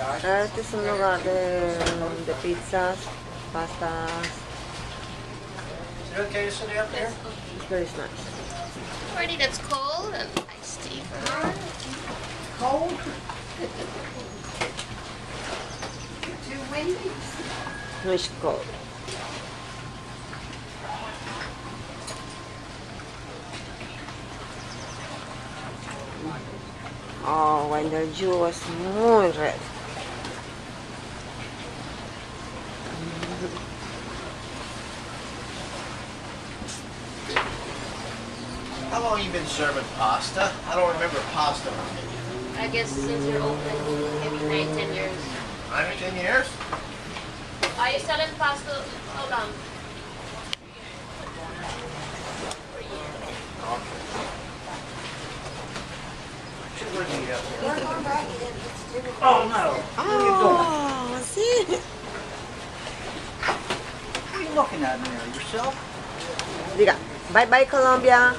Ah, Este es un lugar de, de pizzas, pastas. Is it okay to sit out there? It's very nice. Alrighty, that's cold and iced tea. Cold? Too windy? No, it's cold. Oh, when the dew was muy red. How long you been serving pasta? I don't remember pasta. I guess since you're open, maybe nine, ten years. Nine or ten years? Are you selling pasta? Hold Let's do it. Oh no! Oh, see? What are you looking at in there? Yourself? Diga, bye bye Colombia.